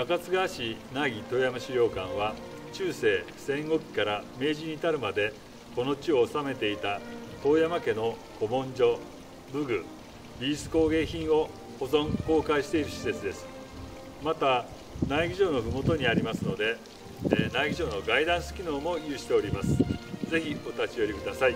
中津川市苗木富山資料館は中世戦国期から明治に至るまでこの地を治めていた遠山家の古文書武具美術工芸品を保存公開している施設です。また苗木城の麓にありますのでえ苗木城のガイダンス機能も有しております。是非お立ち寄りください。